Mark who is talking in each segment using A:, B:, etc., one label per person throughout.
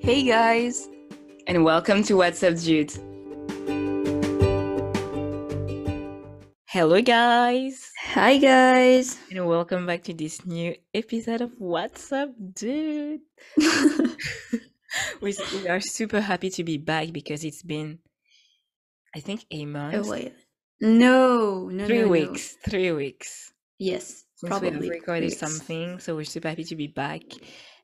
A: Hey guys, and welcome to What's Up Dude.
B: Hello, guys,
A: Hi guys.
B: and welcome back to this new episode of What's Up, Dude. we, we are super happy to be back because it's been, I think, a
A: oh
B: month,
A: wait. No, no,
B: three
A: no, no.
B: weeks, three weeks
A: Yes,
B: since we have
A: probably
B: recorded
A: weeks.
B: something. So we're super happy to be back.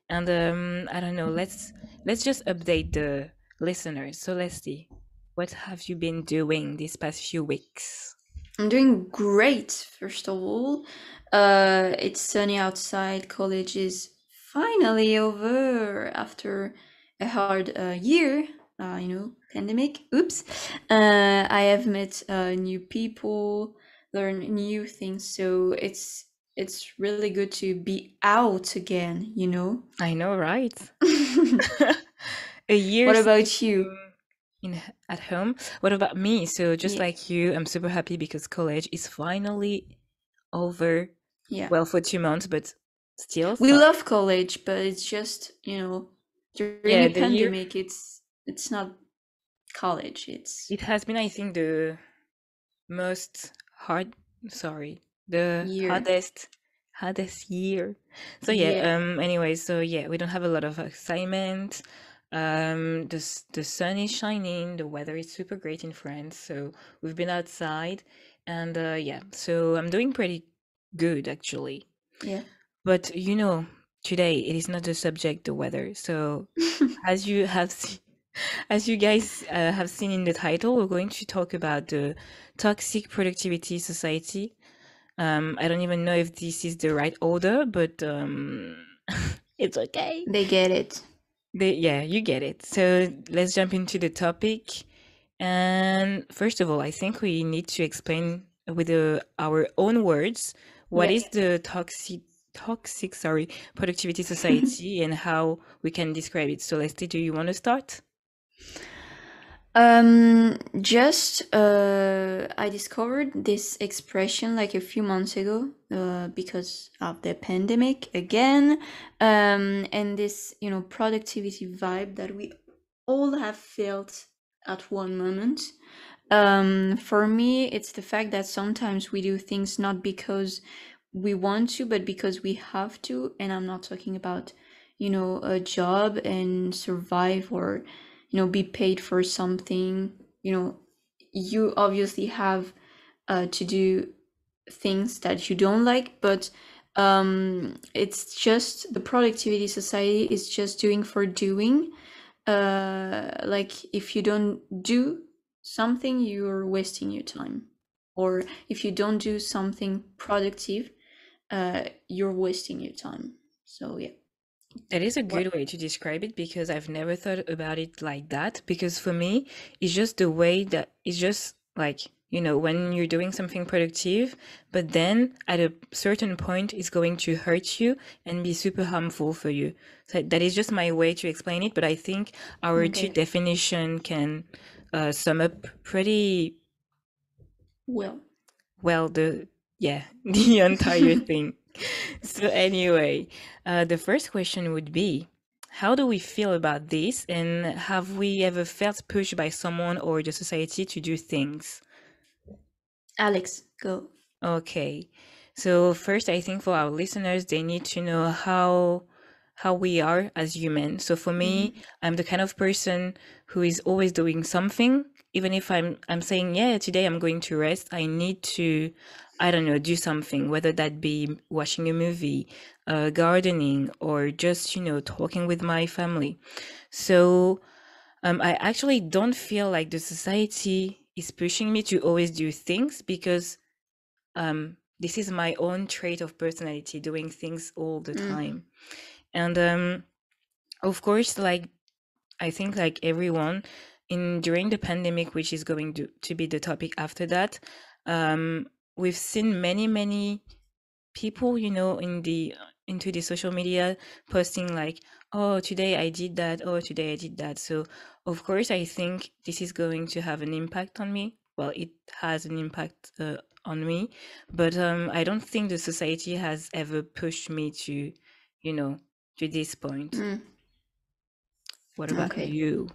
B: And um, I don't know, let's let's just update the listeners. So let's see, what have you been doing these past few weeks?
A: I'm doing great, first of all. Uh, it's sunny outside. College is finally over after a hard uh, year. Uh, you know, pandemic. Oops. Uh, I have met uh, new people, learn new things. So it's it's really good to be out again. You know.
B: I know, right? a year
A: what about you?
B: in at home. What about me? So just
A: Yeah.
B: like you, I'm super happy because college is finally over.
A: Yeah.
B: Well, for two months, but still.
A: we love college, but it's just you know during
B: Yeah,
A: the
B: the year-
A: pandemic, it's it's not college. It's
B: It has been, I think, the most hard. Sorry, the
A: Year.
B: hardest hardest year. So yeah.
A: Yeah.
B: Um. Anyway, so yeah, we don't have a lot of assignment. Um. The the sun is shining. The weather is super great in France. So we've been outside, and uh, yeah. So I'm doing pretty good actually.
A: yeah.
B: But you know, today it is not the subject, the weather. So as you have seen, as you guys uh, have seen in the title, we're going to talk about the toxic productivity society. Um, I don't even know if this is the right order, but um, it's okay.
A: they get it.
B: They, yeah, you get it. So let's jump into the topic. And first of all, I think we need to explain with uh, our own words what is the toxic toxic sorry productivity society and how we can describe it. So Leslie, do you want to start?
A: Um, just uh, I discovered this expression like a few months ago, uh, because of the pandemic again, um, and this you know productivity vibe that we all have felt at one moment. Um, for me, it's the fact that sometimes we do things not because we want to, but because we have to. And I'm not talking about, you know, a job and survive or, you know, be paid for something. You know, you obviously have uh, to do things that you don't like, but um, it's just the productivity society is just doing for doing. Uh, like if you don't do something, you're wasting your time, or if you don't do something productive, uh, you're wasting your time. So yeah,
B: That is a
A: What-
B: good way to describe it because I've never thought about it like that. Because for me, it's just the way that it's just like, you know, when you're doing something productive, but then at a certain point, it's going to hurt you and be super harmful for you. So that is just my way to explain it. But I think our two
A: Okay.
B: definition can uh, sum up pretty
A: well,
B: well the yeah the entire thing so anyway uh, the first question would be how do we feel about this? And have we ever felt pushed by someone or the society to do things?
A: Alex, go.
B: okay. So first i think for our listeners they need to know how how we are as humans so for me i'm the kind of person who is always doing something. Even if i'm i'm saying yeah today i'm going to rest i need to i don't know do something whether that be watching a movie uh, gardening or just you know talking with my family. So um, i actually don't feel like the society is pushing me to always do things because um, this is my own trait of personality doing things all the
A: Mm.
B: time and um, of course like i think like everyone in during the pandemic which is going to, to be the topic after that um, we've seen many many people you know in the into the social media posting like oh today i did that. Oh today i did that. So of course i think this is going to have an impact on me. Well it has an impact uh, on me. But um i don't think the society has ever pushed me to you know to this point
A: Mm.
B: What about
A: Okay.
B: you?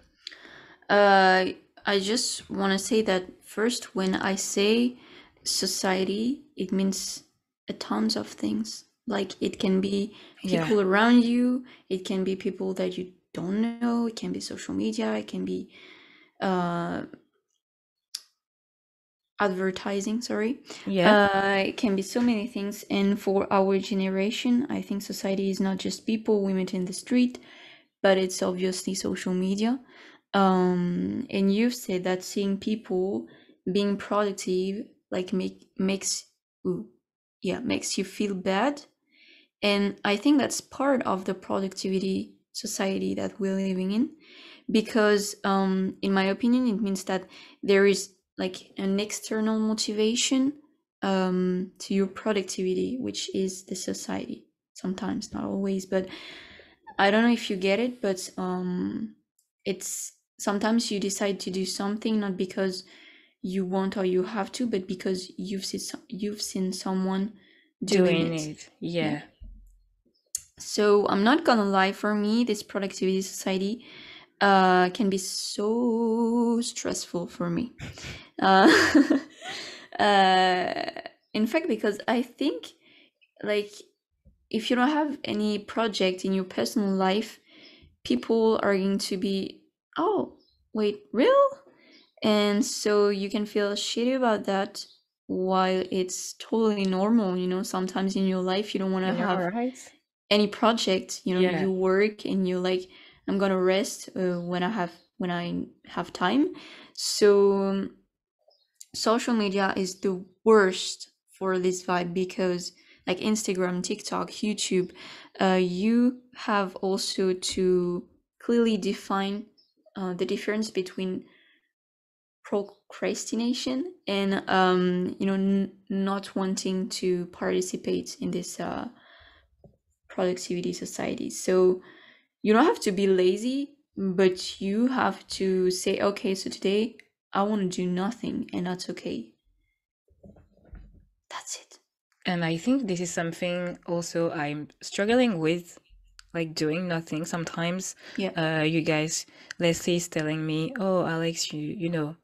A: Uh, I just want to say that first, when I say society, it means a tons of things. Like it can be
B: Yeah.
A: people around you, it can be people that you don't know, it can be social media, it can be uh, advertising. Sorry,
B: Yeah.
A: uh, it can be so many things. And for our generation, I think society is not just people we meet in the street, but it's obviously social media. Um, and you've said that seeing people being productive like make makes ooh, yeah makes you feel bad. And I think that's part of the productivity society that we're living in, because um, in my opinion, it means that there is like an external motivation um, to your productivity, which is the society. Sometimes, not always, but I don't know if you get it, but um, it's sometimes you decide to do something not because you want or you have to, but because you've seen some, you've seen someone doing,
B: Doing
A: it.
B: it. Yeah.
A: So I'm not gonna lie. For me, this productivity society uh, can be so stressful for me. Uh, uh, in fact, because I think like if you don't have any project in your personal life, people are going to be, oh, wait, real? And so you can feel shitty about that while it's totally normal, you know, sometimes in your life you don't want to have
B: right?
A: any project, you know,
B: Yeah.
A: you work and you like I'm to rest uh, when I have when I have time. So um, social media is the worst for this vibe because like Instagram, TikTok, YouTube, uh, you have also to clearly define uh, the difference between procrastination and um, you know n- not wanting to participate in this uh, productivity society. So you don't have to be lazy, but you have to say, okay, so today I want to do nothing, and that's okay. That's it.
B: And I think this is something also I'm struggling with, like doing nothing. Sometimes,
A: Yeah.
B: uh, you guys, Leslie is telling me, "Oh, Alex, you you know,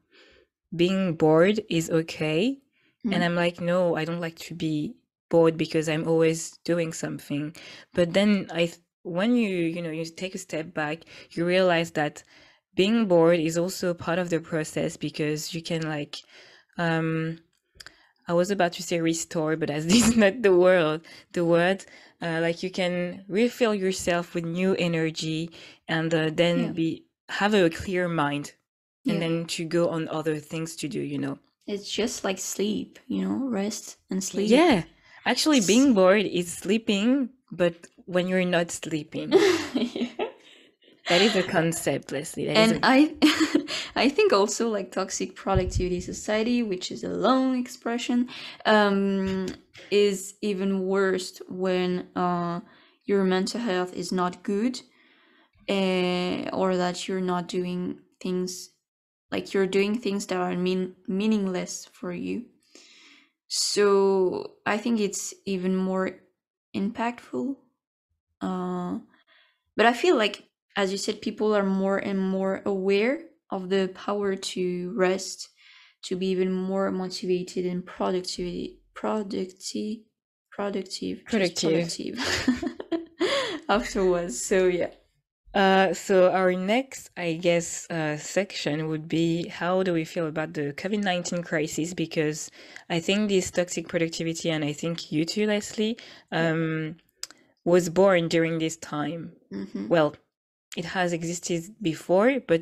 B: being bored is okay," and
A: Mhm.
B: I'm like, "No, I don't like to be bored because I'm always doing something." But then I, when you you know you take a step back, you realize that being bored is also part of the process because you can like, um I was about to say restore, but as this is not the word, the word, uh, like you can refill yourself with new energy and uh, then
A: Yeah.
B: be have a clear mind and
A: Yeah.
B: then to go on other things to do, you know.
A: It's just like sleep, you know, rest and sleep.
B: Yeah. Actually being bored is sleeping, but when you're not sleeping. That is a concept, Leslie. That
A: and I I think also like toxic productivity society, which is a long expression, um, is even worse when uh, your mental health is not good, uh, or that you're not doing things like you're doing things that are mean meaningless for you. So I think it's even more impactful. Uh, but I feel like, as you said, people are more and more aware of the power to rest, to be even more motivated and productivity, productive, productive,
B: Productive.
A: productive afterwards. So yeah,
B: Uh, so our next, I guess, uh, section would be how do we feel about the COVID-19 crisis? Because I think this toxic productivity, and I think you too, Leslie, um, was born during this time.
A: hmm
B: Well, it has existed before, but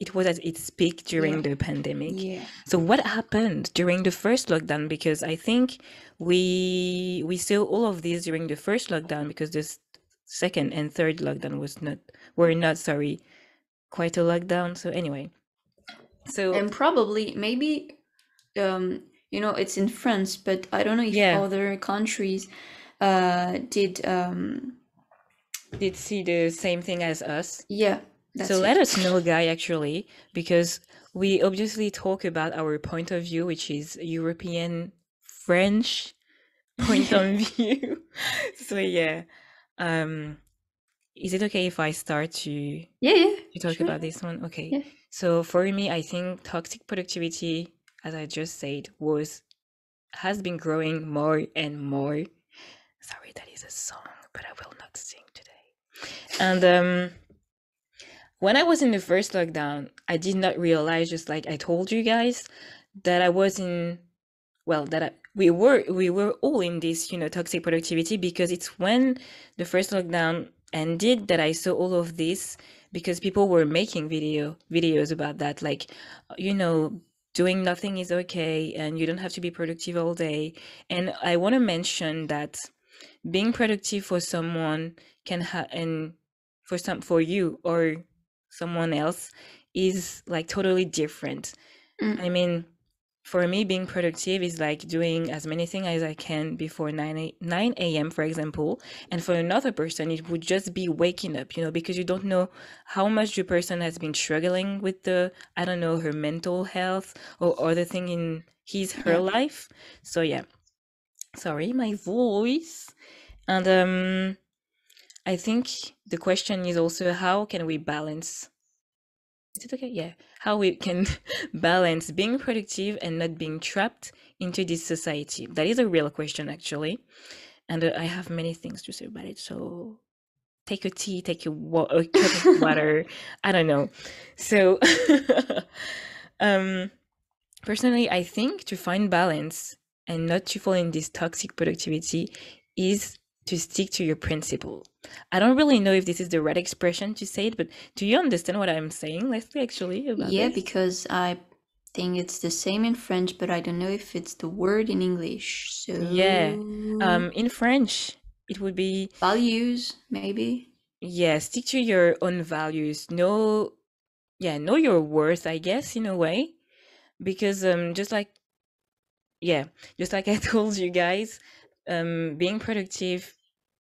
B: it was at its peak during
A: Yeah.
B: the pandemic.
A: yeah,
B: So what happened during the first lockdown? Because I think we we saw all of this during the first lockdown because this second and third lockdown was not were not sorry quite a lockdown. So anyway, so
A: and probably maybe um, you know it's in France, but I don't know if
B: yeah,
A: other countries uh, did. Um,
B: did see the same thing as us.
A: yeah,
B: So
A: that's
B: let us know, Guy, actually, because we obviously talk about our point of view, which is European French point of view. So yeah, um, is it okay if I start to
A: yeah yeah
B: to talk
A: sure
B: about this one? Okay.
A: yeah
B: So for me, I think toxic productivity, as I just said, was has been growing more and more. Sorry, that is a song, but I will not sing today. And um when I was in the first lockdown, I did not realize, just like I told you guys, that I was in well that I, we were we were all in this you know toxic productivity because it's when the first lockdown ended that I saw all of this because people were making video videos about that like you know doing nothing is okay and you don't have to be productive all day and I want to mention that being productive for someone can have and for some for you or someone else is like totally different
A: Mm.
B: I mean, for me, being productive is like doing as many things as I can before 9 a, 9 a.m., for example. And for another person, it would just be waking up, you know, because you don't know how much the person has been struggling with the, I don't know, her mental health or other thing in his, her
A: yeah
B: life. So, yeah, sorry, my voice. And um, I think the question is also how can we balance is it okay? Yeah. How we can balance being productive and not being trapped into this society. That is a real question, actually. And uh, I have many things to say about it. So take a tea, take a, wa- a cup of water. I don't know. So, um, personally, I think to find balance and not to fall in this toxic productivity is to stick to your principle. I don't really know if this is the right expression to say it, but do you understand what I'm saying, Leslie, actually, about
A: yeah
B: this?
A: because I think it's the same in French but I don't know if it's the word in English So Yeah.
B: Um, in French, it would be,
A: values maybe
B: yeah, stick to your own values. Know, yeah, know your worth, I guess, in a way. Because um, just like, yeah, just like I told you guys, um, being productive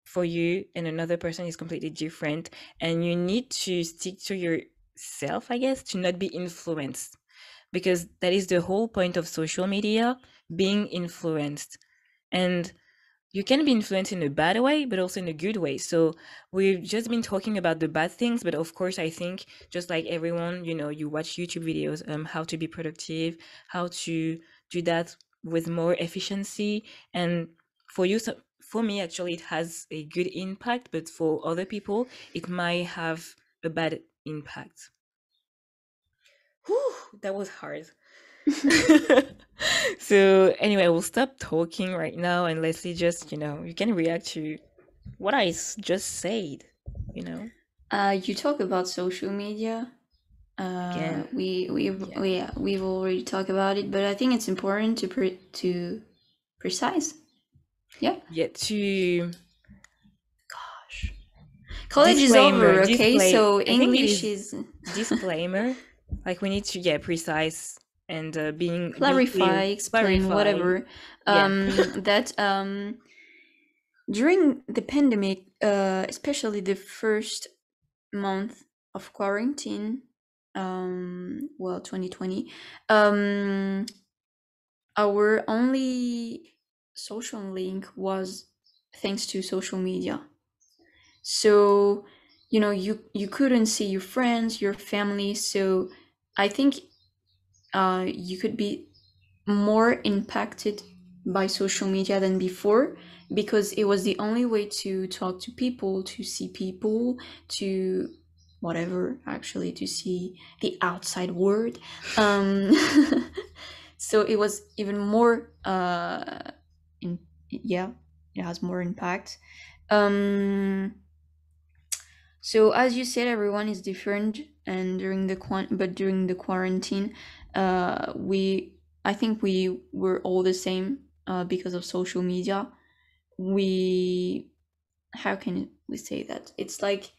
B: for you and another person is completely different. And you need to stick to yourself, I guess, to not be influenced. Because that is the whole point of social media, being influenced. And you can be influenced in a bad way, but also in a good way. So we've just been talking about the bad things, but of course, I think just like everyone, you know, you watch YouTube videos, um, how to be productive, how to do that with more efficiency, and for you, for me, actually, it has a good impact, but for other people, it might have a bad impact. Whew, that was hard. so anyway, we'll stop talking right now and Leslie just, you know, you can react to what i just said, you know.
A: uh you talk about social media uh we we've
B: yeah.
A: we we've already talked about it but I think it's important to pre- to precise. Yeah.
B: Yeah, to
A: gosh. College is over okay? so
B: I
A: English
B: is
A: is
B: disclaimer. Like we need to get precise and uh, being
A: clarify
B: clear,
A: explain
B: clarify.
A: whatever. Um that um during the pandemic uh especially the first month of quarantine um well 2020 um our only social link was thanks to social media. So you know you you couldn't see your friends your family so i think uh you could be more impacted by social media than before because it was the only way to talk to people to see people to whatever actually to see the outside world. Um so it was even more uh in yeah it has more impact. Um so as you said everyone is different and during the but during the quarantine uh we i think we were all the same uh because of social media. We how can we say that? It's like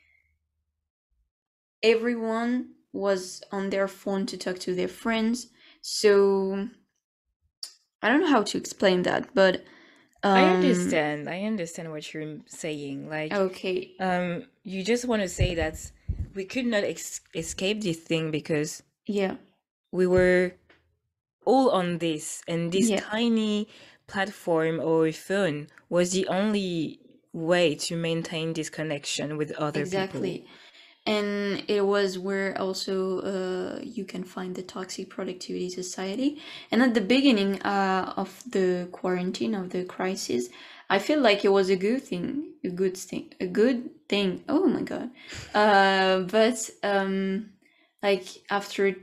A: everyone was on their phone to talk to their friends so i don't know how to explain that but
B: I
A: um
B: understand. I understand what you're saying. Like,
A: okay
B: um, you just want to say that we could not ex- escape this thing because
A: yeah
B: we were all on this, and this
A: yeah
B: tiny platform or phone was the only way to maintain this connection with other people.
A: exactly
B: people.
A: And it was where also uh, you can find the toxic productivity society. And at the beginning uh, of the quarantine of the crisis i feel like it was a good thing a good thing a good thing. Oh my god. Uh, but um, like after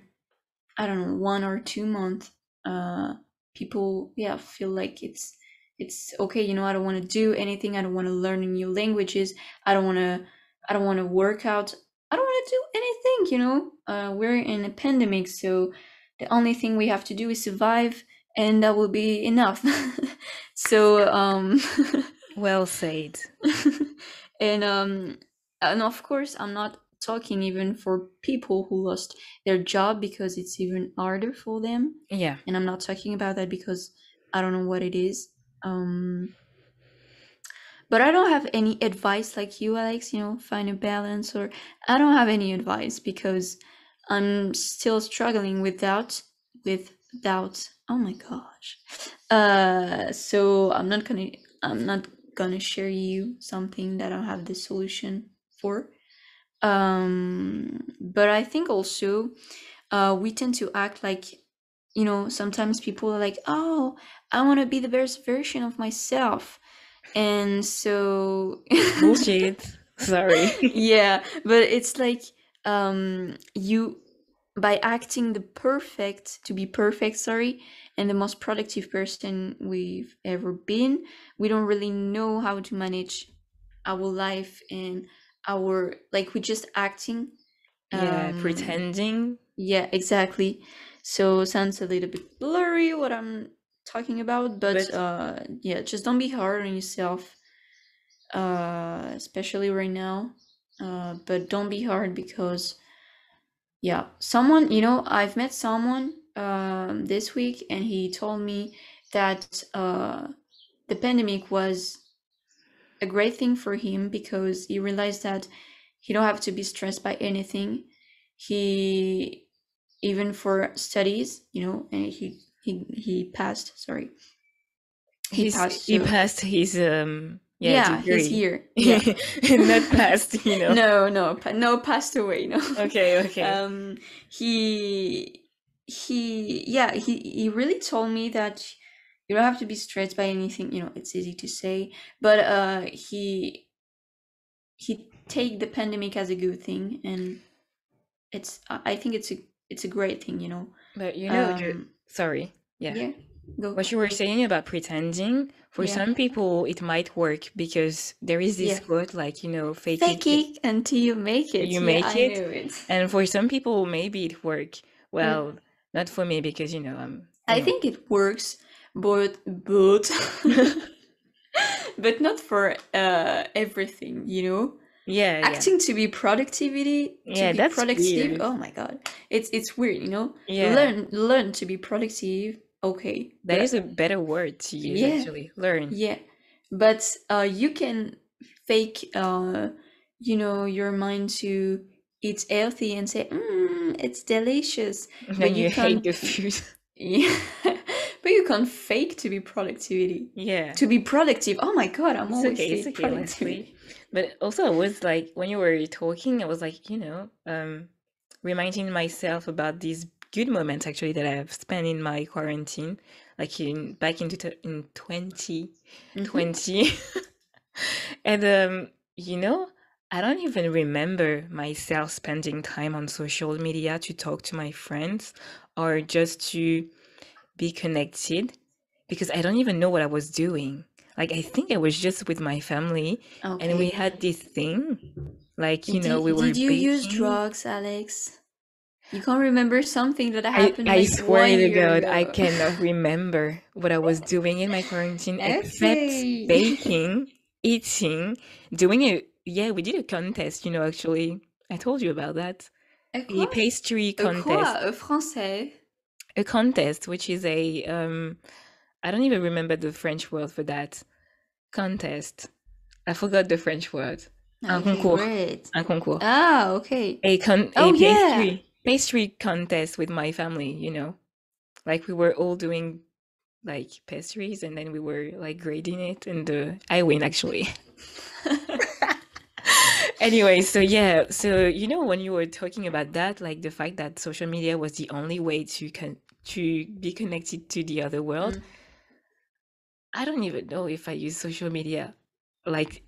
A: i don't know one or two months uh, people yeah feel like it's it's okay. You know i don't want to do anything. I don't want to learn new languages. I don't want to i don't want to work out i don't want to do anything you know? Uh, we're in a pandemic so the only thing we have to do is survive and that will be enough. So um
B: well said.
A: and um and of course i'm not talking even for people who lost their job because it's even harder for them.
B: Yeah.
A: And i'm not talking about that because i don't know what it is. Um but i don't have any advice like you alex you know find a balance or i don't have any advice because i'm still struggling with doubt with doubt oh my gosh. Uh so i'm not gonna i'm not gonna share you something that i have the solution for. Um but i think also uh we tend to act like you know sometimes people are like oh i want to be the best version of myself and so
B: bullshit. Sorry.
A: Yeah but it's like um you by acting the perfect to be perfect sorry and the most productive person we've ever been we don't really know how to manage our life and our like we're just acting
B: yeah
A: um,
B: pretending.
A: Yeah exactly. So sounds a little bit blurry what i'm talking about but,
B: But-
A: uh yeah just don't be hard on yourself uh especially right now uh but don't be hard because yeah someone you know i've met someone um this week and he told me that uh the pandemic was a great thing for him because he realized that he don't have to be stressed by anything. He even for studies you know and he he he passed sorry. He
B: He's-
A: passed
B: he passed his um yeah,
A: yeah,
B: degree.
A: he's here yeah.
B: Not passed you know.
A: No no pa- no passed away no.
B: Okay okay.
A: Um he he yeah he he really told me that you don't have to be stressed by anything you know it's easy to say but uh he he take the pandemic as a good thing and it's i I think it's a it's a great thing you know.
B: But you know
A: um,
B: sorry yeah.
A: yeah go
B: what you were saying about pretending for
A: Yeah.
B: some people it might work because there is this
A: Yeah.
B: quote like you know fake,
A: fake
B: it
A: it until you make it
B: You
A: Yeah,
B: make it,
A: it
B: and for some people maybe it work well not for me because you know i'm
A: Mm. I
B: know,
A: think it works, but but but not for uh everything, you know.
B: Yeah yeah
A: Acting to be productivity, to
B: Yeah,
A: be
B: that's
A: productive.
B: weird.
A: Oh my god, it's it's weird, you know.
B: yeah
A: Learn learn to be productive. Okay,
B: that
A: but-
B: is a better word to use
A: Yeah.
B: actually learn
A: yeah, but uh, you can fake uh, you know, your mind to eat healthy and say, mm, it's delicious.
B: then
A: but
B: you,
A: you
B: hate the food
A: Yeah, but you can't fake to be productivity.
B: yeah
A: To be productive. Oh my god, I'm
B: it's
A: always
B: okay it's okay
A: productivity.
B: But also i was like when you were talking i was like you know um reminding myself about these good moments actually that i've spent in my quarantine like in back into in 2020
A: Mhm.
B: and um you know i don't even remember myself spending time on social media to talk to my friends or just to be connected because i don't even know what i was doing like i think i was just with my family
A: Okay.
B: and we had this thing like you know
A: did,
B: we were
A: did you use drugs, Alex? You can't remember something that happened
B: I
A: like
B: swear to God, I cannot remember what I was doing in my quarantine except baking, eating, doing a yeah, we did a contest, you know, actually. I told you about that.
A: A
B: A pastry
A: A
B: contest.
A: quoi? A français?
B: A contest, which is a um I don't even remember the French word for that. Contest. I forgot the French word. Un
A: Okay,
B: concours.
A: great.
B: Un concours.
A: Ah, okay.
B: a con
A: Oh,
B: a
A: yeah.
B: pastry pastry contest with my family you know like we were all doing like pastries, and then we were like grading it, and uh, I win actually. anyway, so yeah, so you know when you were talking about that, like the fact that social media was the only way to con- to be connected to the other world.
A: Mm.
B: I don't even know if I use social media like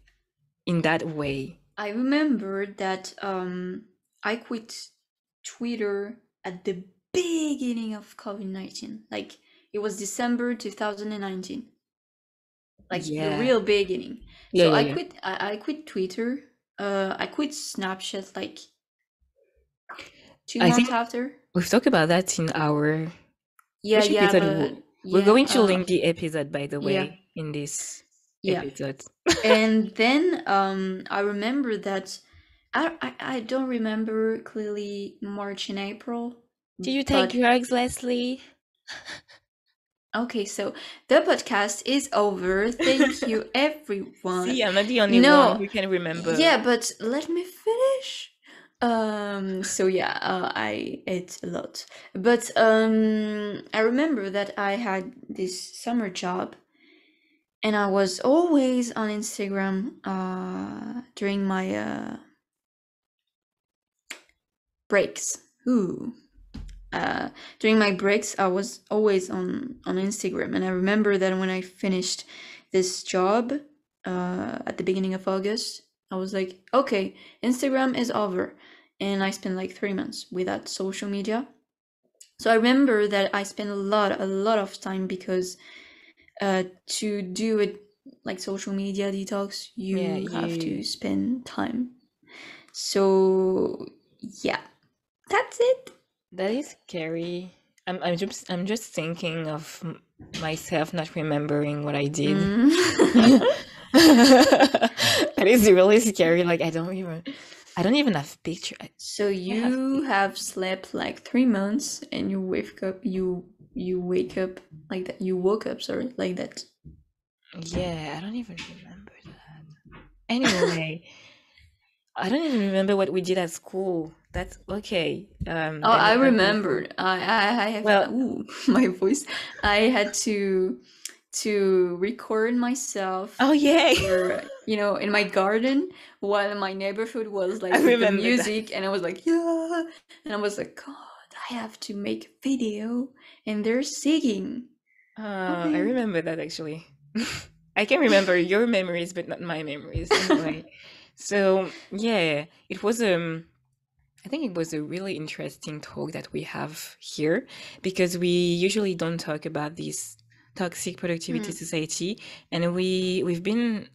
B: in that way.
A: I remember that um, I quit Twitter at the beginning of COVID 19. Like it was December 2019. Like the real beginning.
B: Yeah,
A: So
B: yeah,
A: I
B: yeah.
A: quit I, I quit Twitter. Uh I quit Snapchat like two
B: I
A: months after.
B: we've talked about that in our
A: Yeah, yeah, but
B: w- we're going to
A: uh,
B: link the episode by the way
A: yeah,
B: in this
A: yeah.
B: episode.
A: and then um I remember that I, I I don't remember clearly March and April,
B: Do you take
A: but
B: drugs, Leslie?
A: okay, so the podcast is over. Thank you everyone.
B: See, I'm not the only one who can remember.
A: yeah, but let me finish. Um so yeah, uh, I ate a lot. But um I remember that I had this summer job and I was always on Instagram uh during my uh breaks. Ooh. Uh, during my breaks, I was always on on Instagram, and I remember that when I finished this job uh, at the beginning of August, I was like, okay, Instagram is over, and I spent like three months without social media. So I remember that I spent a lot, a lot of time because uh, to do it like social media detox,
B: Yeah,
A: you have to spend time. So yeah, that's it.
B: that is scary. I'm I'm just I'm just thinking of myself not remembering what I did.
A: Mm.
B: that is really scary. Like I don't even I don't even have picture.
A: So
B: I have
A: you have slept like three months and you wake up you you wake up like that you woke up sorry like that
B: yeah, I don't even remember that. Anyway, I don't even remember what we did at school. That's okay. Um,
A: oh i remembered i i, I have
B: Well,
A: ooh, my voice i had to to record myself
B: oh yeah,
A: or you know in my garden while my neighborhood was like with the
B: remember that.
A: music and i was like yeah and i was like god i have to make a video and they're singing
B: Uh, I remember that actually. I can remember your memories, but not my memories. Anyway, so yeah, it was um, I think it was a really interesting talk that we have here because we usually don't talk about this toxic productivity
A: Hmm.
B: society, and we we've been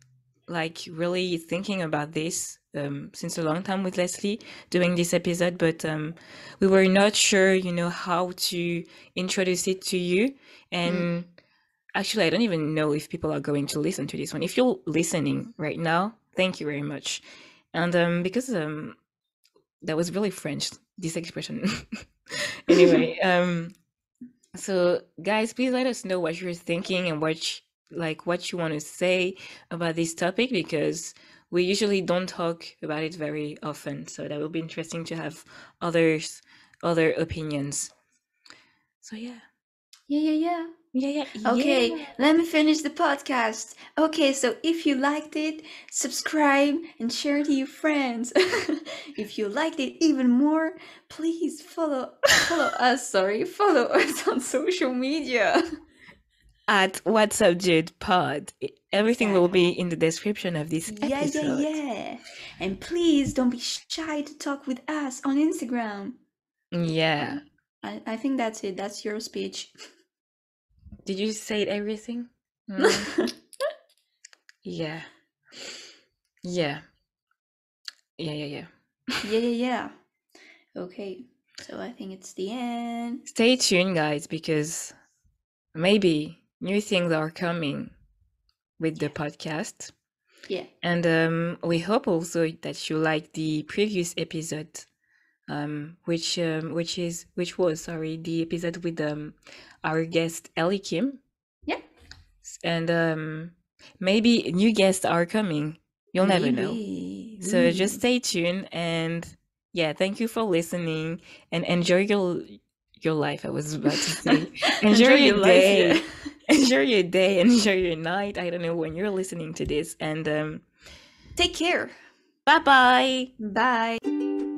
B: like really thinking about this um, since a long time with Leslie doing this episode, but um, we were not sure, you know, how to introduce it to you. And actually, I don't even know if people are going to listen to this one. If you're listening right now, thank you very much. And um, because um, that was really French, this expression. anyway, um, so guys, please let us know what you're thinking and what sh- like what you want to say about this topic because we usually don't talk about it very often. So that will be interesting to have others other opinions. So yeah.
A: yeah yeah yeah
B: Yeah, yeah,
A: Okay,
B: yeah.
A: let me finish the podcast. Okay, so if you liked it, subscribe and share to your friends. if you liked it even more, please follow follow us, sorry, follow us on social media.
B: At What's Up Dude Pod. Everything will be in the description of this
A: Yeah, yeah,
B: episode.
A: yeah. And please don't be shy to talk with us on Instagram.
B: Yeah.
A: I, I think that's it. That's your speech.
B: Did you say everything? Mm, yeah. Yeah. Yeah, yeah, yeah.
A: yeah, yeah, yeah. Okay, so I think it's the end.
B: Stay tuned, guys, because maybe new things are coming with the podcast.
A: yeah.
B: And um, we hope also that you like the previous episode, um, which um, which is which was sorry the episode with um, our guest Ellie Kim,
A: Yeah.
B: And um, maybe new guests are coming. You'll never know.
A: Maybe.
B: So just stay tuned and yeah, thank you for listening and enjoy your your life. I was about to say enjoy
A: Enjoy
B: your
A: your life,
B: day.
A: yeah.
B: enjoy your day, enjoy your night. I don't know when you're listening to this, and um,
A: Take care.
B: bye bye.
A: Bye.